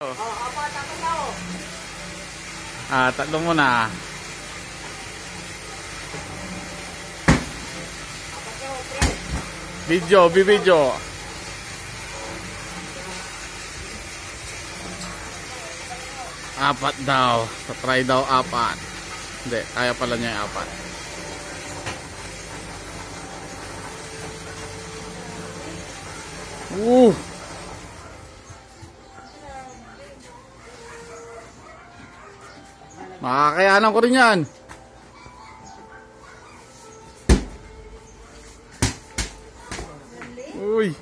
Oh, Ah, tatlo muna. Video, bibidyo. Apat daw. Try daw apat. Hindi, kaya pala niya yung apat. Woo! Makakayanan ko rin yan. Uy.